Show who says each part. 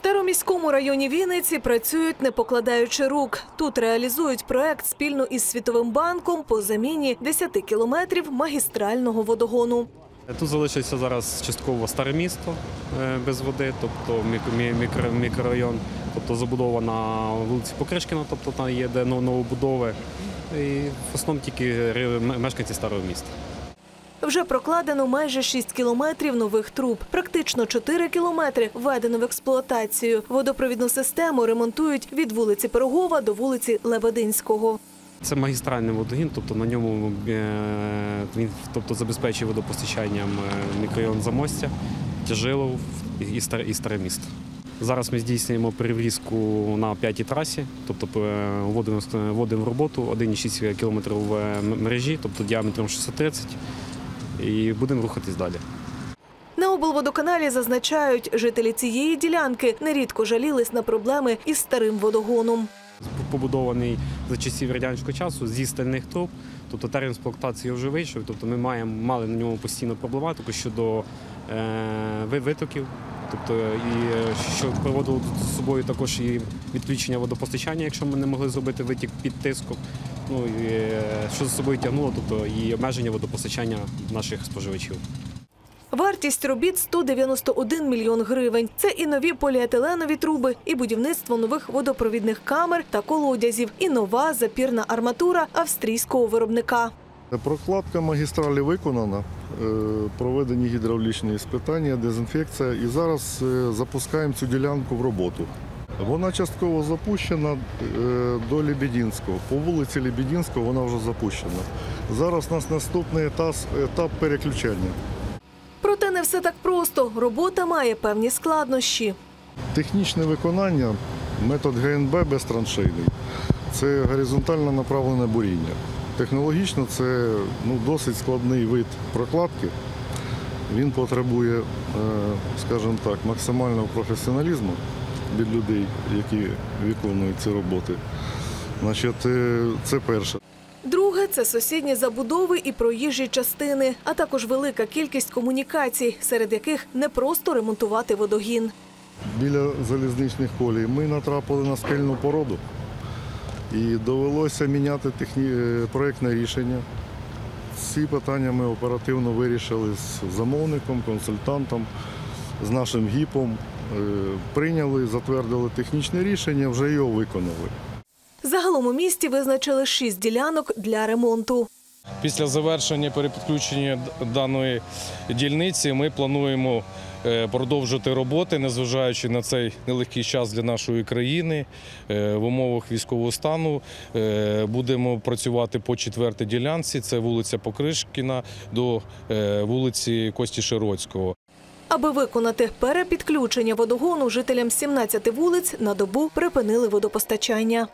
Speaker 1: Староміському районі Вінниці працюють не покладаючи рук. Тут реалізують проект спільно із Світовим банком по заміні 10 кілометрів магістрального водогону.
Speaker 2: Тут залишився зараз частково старе місто е, без води, тобто мік- мі- мікро- мікрорайон, тобто забудова на вулиці Покришкіна, тобто там є де новобудови. І в основному тільки мешканці старого міста.
Speaker 1: Вже прокладено майже 6 кілометрів нових труб. Практично 4 кілометри введено в експлуатацію. Водопровідну систему ремонтують від вулиці Пирогова до вулиці Лебединського.
Speaker 2: Це магістральний водогін, тобто на ньому е, він тобто, забезпечує водопостачанням е, мікрорайон Замостя, Тяжилов і старе, і старе місто. Зараз ми здійснюємо переврізку на п'ятій трасі, тобто е, вводимо, вводимо в роботу 1,6 км в мережі, тобто діаметром 630, і будемо рухатись далі.
Speaker 1: На облводоканалі зазначають, жителі цієї ділянки нерідко жалілись на проблеми із старим водогоном.
Speaker 2: Побудований за часів радянського часу зі стальних труб, тобто термін експлуатації вже вийшов. Тобто ми маємо мали на ньому постійну проблематику щодо е, витоків, тобто і е, що приводило з собою також і відключення водопостачання, якщо ми не могли зробити витік під тиском. Ну і е, що за собою тягнуло, тобто і обмеження водопостачання наших споживачів.
Speaker 1: Вартість робіт 191 мільйон гривень. Це і нові поліетиленові труби, і будівництво нових водопровідних камер та колодязів, і нова запірна арматура австрійського виробника.
Speaker 3: Прокладка магістралі виконана, е, проведені гідравлічні іспитання, дезінфекція. І зараз е, запускаємо цю ділянку в роботу. Вона частково запущена е, до Лебединського. По вулиці Лебединського вона вже запущена. Зараз у нас наступний етап, етап переключення.
Speaker 1: Проте не все так просто. Робота має певні складнощі.
Speaker 3: Технічне виконання, метод ГНБ безтраншейний. Це горизонтально направлене буріння. Технологічно це ну, досить складний вид прокладки. Він потребує, е, скажімо так, максимального професіоналізму від людей, які виконують ці роботи. Значить, е, це перше.
Speaker 1: Друге це сусідні забудови і проїжджі частини, а також велика кількість комунікацій, серед яких не просто ремонтувати водогін.
Speaker 3: Біля залізничних колій ми натрапили на скельну породу і довелося міняти техні... е, проєктне рішення. Ці питання ми оперативно вирішили з замовником, консультантом, з нашим гіпом. Е, Прийняли, затвердили технічне рішення, вже його виконали.
Speaker 1: Загалом у місті визначили шість ділянок для ремонту.
Speaker 4: Після завершення перепідключення даної дільниці ми плануємо е, продовжити роботи, незважаючи на цей нелегкий час для нашої країни е, в умовах військового стану. Будемо працювати по четвертій ділянці. Це вулиця Покришкіна до вулиці Кості Широцького.
Speaker 1: Аби виконати перепідключення водогону, жителям 17 вулиць на добу припинили водопостачання.